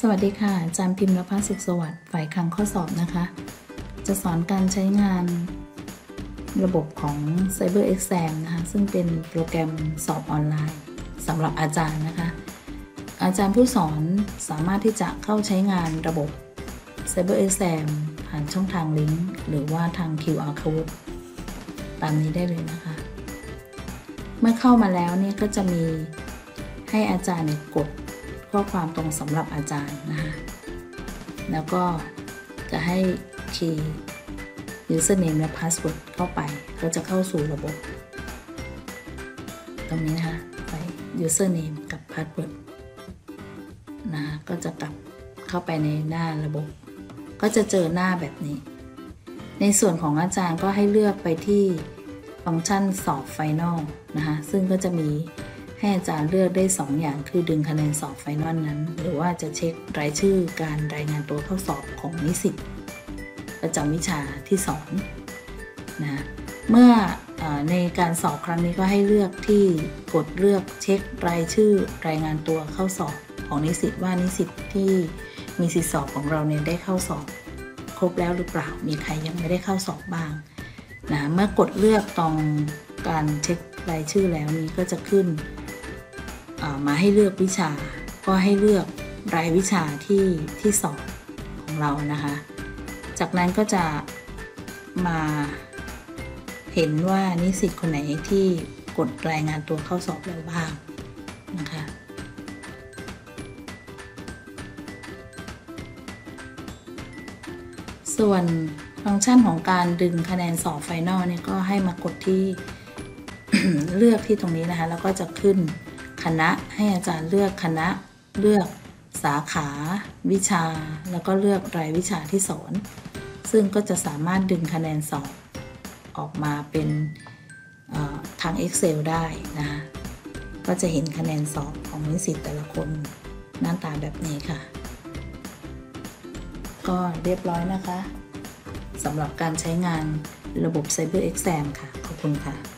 สวัสดีค่ะ อาจารย์พิมพ์รพัฒน์สุขสวัสดิ์ฝ่ายคลังข้อสอบนะคะ จะสอนการใช้งานระบบของ Cyber Exam นะคะ ซึ่งเป็นโปรแกรมสอบออนไลน์สำหรับอาจารย์นะคะ อาจารย์ผู้สอนสามารถที่จะเข้าใช้งานระบบ Cyber Exam ผ่านช่องทางลิงก์หรือว่าทาง QR code ตามนี้ได้เลยนะคะ เมื่อเข้ามาแล้วเนี่ยก็จะมีให้อาจารย์กด ข้อความตรงสำหรับอาจารย์นะคะแล้วก็จะให้คีย์ username และ password เข้าไป ก็จะเข้าสู่ระบบ ตรงนี้นะคะไป username กับ password นะะก็จะกลับเข้าไปในหน้าระบบ ก็จะเจอหน้าแบบนี้ ในส่วนของอาจารย์ก็ให้เลือกไปที่ฟังก์ชันสอบ final นะคะซึ่งก็จะมี ให้อาจารย์เลือกได้ 2 อย่างคือดึงคะแนนสอบ final นั้น หรือว่าจะเช็ครายชื่อการรายงานตัวเข้าสอบของนิสิตประจำวิชาที่สอนนะเมื่ออในการสอบครั้งนี้ก็ให้เลือกที่กดเลือกเช็ครายชื่อรายงานตัวเข้าสอบของนิสิตว่านิสิตที่มีสิทธิสอบของเราเนี่ยได้เข้าสอบ ครบแล้วหรือเปล่ามีใครยังไม่ได้เข้าสอบบ้างนะเมื่อกดเลือกตรงการเช็ครายชื่อแล้วนี้ก็จะขึ้น มาให้เลือกวิชา ก็ให้เลือกรายวิชาที่ที่สอบของเรานะคะ จากนั้นก็จะมาเห็นว่านิสิตคนไหนที่กดรายงานตัวเข้าสอบแล้วบ้างนะคะส่วนฟังก์ชันของการดึงคะแนนสอบไฟนอลเนี่ยก็ให้มากดที่เลือกที่ตรงนี้นะคะ แล้วก็จะขึ้น คณะให้อาจารย์เลือกคณะ เลือกสาขา วิชา แล้วก็เลือกรายวิชาที่สอน ซึ่งก็จะสามารถดึงคะแนนสอบออกมาเป็นทาง Excel ได้นะคะก็จะเห็นคะแนนสอบของนิสิตแต่ละคนหน้าตาแบบนี้ค่ะ ก็เรียบร้อยนะคะสำหรับการใช้งานระบบ Cyber Exam ค่ะ ขอบคุณค่ะ